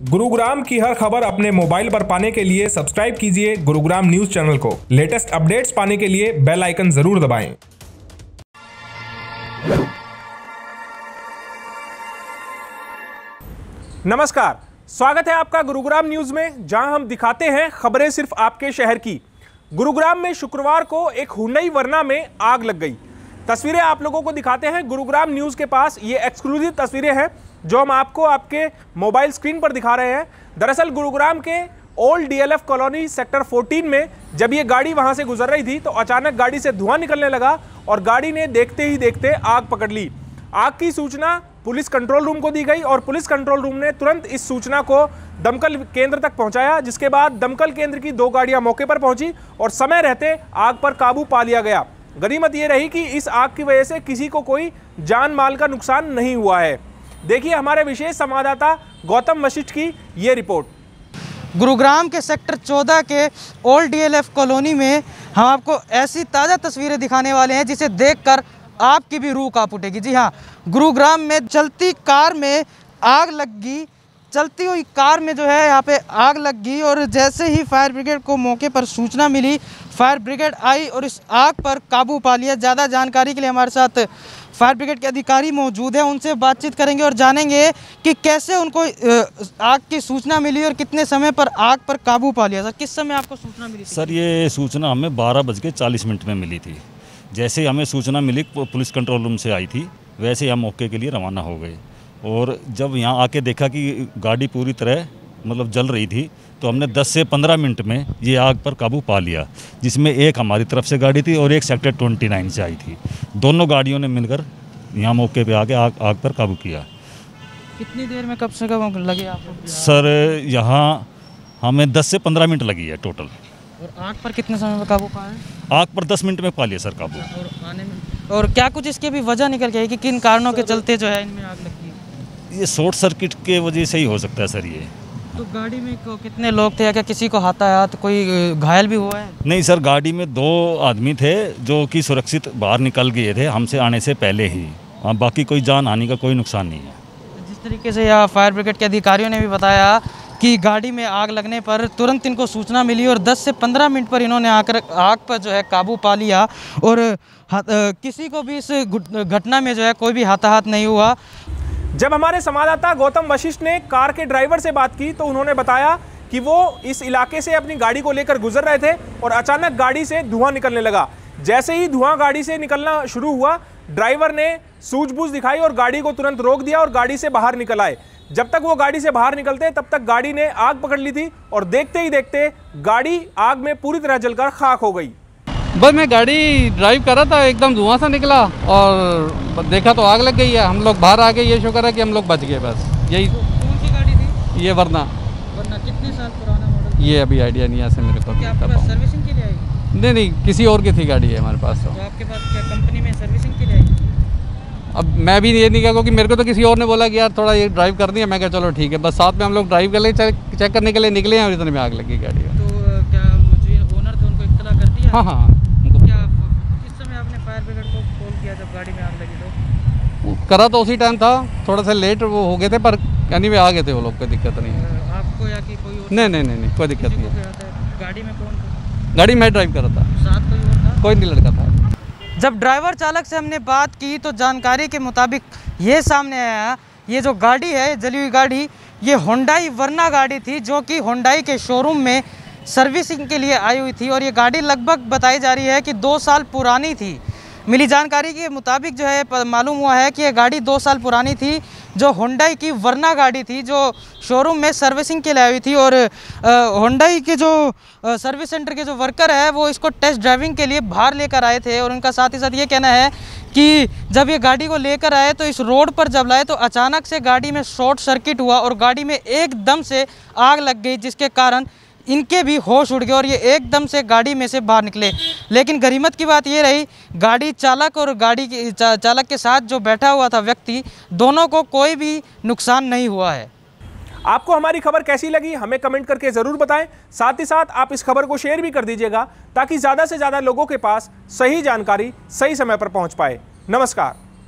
गुरुग्राम की हर खबर अपने मोबाइल पर पाने के लिए सब्सक्राइब कीजिए गुरुग्राम न्यूज़ चैनल को। लेटेस्ट अपडेट्स पाने के लिए बेल आइकन ज़रूर दबाएँ। नमस्कार, स्वागत है आपका गुरुग्राम न्यूज़ में, जहाँ हम दिखाते हैं खबरें सिर्फ़ आपके शहर की। गुरुग्राम में शुक्रवार को एक हुंडई वरना में आग लग गई। तस्वीरें आप लोगों को दिखाते हैं। गुरुग्राम न्यूज़ के पास ये एक्सक्लूसिव तस्वीरें हैं, जो हम आपको आपके मोबाइल स्क्रीन पर दिखा रहे हैं। दरअसल गुरुग्राम के ओल्ड डीएलएफ कॉलोनी सेक्टर 14 में जब ये गाड़ी वहाँ से गुजर रही थी तो अचानक गाड़ी से धुआँ निकलने लगा और गाड़ी ने देखते ही देखते आग पकड़ ली। आग की सूचना पुलिस कंट्रोल रूम को दी गई और पुलिस कंट्रोल रूम ने तुरंत इस सूचना को दमकल केंद्र तक पहुँचाया, जिसके बाद दमकल केंद्र की दो गाड़ियाँ मौके पर पहुँची और समय रहते आग पर काबू पा लिया गया। गनीमत ये रही कि इस आग की वजह से किसी को कोई जान माल का नुकसान नहीं हुआ है। देखिए हमारे विशेष संवाददाता गौतम वशिष्ठ की ये रिपोर्ट। गुरुग्राम के सेक्टर 14 के ओल्ड डीएलएफ कॉलोनी में हम आपको ऐसी ताज़ा तस्वीरें दिखाने वाले हैं जिसे देखकर आपकी भी रूह काँप उठेगी। जी हाँ गुरुग्राम में चलती कार में आग लग गई चलती हुई कार में जो है यहाँ पे आग लग गई और जैसे ही फायर ब्रिगेड को मौके पर सूचना मिली, फायर ब्रिगेड आई और इस आग पर काबू पा लिया। ज़्यादा जानकारी के लिए हमारे साथ फायर ब्रिगेड के अधिकारी मौजूद हैं, उनसे बातचीत करेंगे और जानेंगे कि कैसे उनको आग की सूचना मिली और कितने समय पर आग पर काबू पा लिया सर किस समय आपको सूचना मिली सर, ये सूचना हमें बारह बज के चालीस मिनट में मिली थी। जैसे हमें सूचना मिली, पुलिस कंट्रोल रूम से आई थी, वैसे हम मौके के लिए रवाना हो गए। और जब यहाँ आके देखा कि गाड़ी पूरी तरह मतलब जल रही थी तो हमने 10 से 15 मिनट में ये आग पर काबू पा लिया जिसमें एक हमारी तरफ़ से गाड़ी थी और एक सेक्टर 29 से आई थी। दोनों गाड़ियों ने मिलकर यहाँ मौके पे आके आग आग पर काबू किया। कितनी देर में कब से कब लगे आपको सर यहाँ हमें 10 से 15 मिनट लगी है टोटल। और आग पर कितने समय में काबू पाया आग पर 10 मिनट में पा लिया सर काबू। और आने में और क्या कुछ इसके भी वजह निकल है कि किन कारणों के चलते जो है इनमें आग ये शॉर्ट सर्किट के वजह से ही हो सकता है सर ये। तो गाड़ी में कितने लोग थे या क्या किसी को हाथायात कोई घायल भी हुआ है? नहीं सर गाड़ी में दो आदमी थे जो कि सुरक्षित बाहर निकल गए थे हमसे आने से पहले ही। हाँ बाकी कोई जान हानि का कोई नुकसान नहीं है। जिस तरीके से यहाँ फायर ब्रिगेड के अधिकारियों ने भी बताया कि गाड़ी में आग लगने पर तुरंत इनको सूचना मिली और 10 से 15 मिनट पर इन्होंने आकर आग पर जो है काबू पा लिया और किसी को भी इस घटना में जो है कोई भी हाथाहाथ नहीं हुआ। जब हमारे संवाददाता गौतम वशिष्ठ ने कार के ड्राइवर से बात की तो उन्होंने बताया कि वो इस इलाके से अपनी गाड़ी को लेकर गुजर रहे थे और अचानक गाड़ी से धुआँ निकलने लगा। जैसे ही धुआँ गाड़ी से निकलना शुरू हुआ, ड्राइवर ने सूझबूझ दिखाई और गाड़ी को तुरंत रोक दिया और गाड़ी से बाहर निकल आए। जब तक वो गाड़ी से बाहर निकलते, तब तक गाड़ी ने आग पकड़ ली थी और देखते ही देखते गाड़ी आग में पूरी तरह जलकर खाक हो गई। बस मैं गाड़ी ड्राइव कर रहा था एकदम धुआँ सा निकला और देखा तो आग लग गई है। हम लोग बाहर आ गए ये शुक्र है कि हम लोग बच गए बस। यही कौन सी गाड़ी थी? ये वरना। वरना कितने साल पुराना मॉडल ये अभी आइडिया नहीं है मेरे को पास सर्विसिंग के लिए आई? नहीं नहीं किसी और की थी गाड़ी है हमारे पास तो, तो आपके पास क्या कंपनी में सर्विसिंग के लिए अब मैं भी ये नहीं कहा क्योंकि मेरे को तो किसी और ने बोला कि यार थोड़ा ये ड्राइव कर दिया मैं कहा चलो ठीक है बस साथ में हम लोग ड्राइव कर ले चेक करने के लिए निकले हैं और इतने में आग लगी गाड़ी तो क्या मुझे ओनर थे उनको इतला कर दिया? हाँ हाँ उनको क्या किस समय आपने फायर ब्रिगेड को कॉल किया जब गाड़ी में आग लगी तो करा तो उसी टाइम था थोड़ा सा लेट वो हो गए थे पर यानी वे आ गए थे वो लोग कोई दिक्कत नहीं है। आपको या कि कोई नहीं नहीं नहीं कोई दिक्कत नहीं गाड़ी में कौन था? गाड़ी मैं ड्राइव कर रहा था। साथ कोई और था? कोई नहीं लड़का था। जब ड्राइवर चालक से हमने बात की तो जानकारी के मुताबिक ये सामने आया ये जो गाड़ी है जली हुई गाड़ी ये होंडाई वरना गाड़ी थी जो कि होंडाई के शोरूम में सर्विसिंग के लिए आई हुई थी और ये गाड़ी लगभग बताई जा रही है कि दो साल पुरानी थी। मिली जानकारी के मुताबिक जो है मालूम हुआ है कि ये गाड़ी दो साल पुरानी थी, जो होंडाई की वरना गाड़ी थी, जो शोरूम में सर्विसिंग के लिए आई थी और होंडाई के जो सर्विस सेंटर के जो वर्कर है, वो इसको टेस्ट ड्राइविंग के लिए बाहर लेकर आए थे और उनका साथ ही साथ ये कहना है कि जब ये गाड़ी को लेकर आए तो इस रोड पर जब लाए तो अचानक से गाड़ी में शॉर्ट सर्किट हुआ और गाड़ी में एकदम से आग लग गई, जिसके कारण इनके भी होश उड़ गए और ये एकदम से गाड़ी में से बाहर निकले। लेकिन गरीमत की बात ये रही, गाड़ी चालक और गाड़ी के चालक के साथ जो बैठा हुआ था व्यक्ति, दोनों को कोई भी नुकसान नहीं हुआ है। आपको हमारी खबर कैसी लगी, हमें कमेंट करके ज़रूर बताएँ। साथ ही साथ आप इस खबर को शेयर भी कर दीजिएगा, ताकि ज़्यादा से ज़्यादा लोगों के पास सही जानकारी सही समय पर पहुँच पाए। नमस्कार।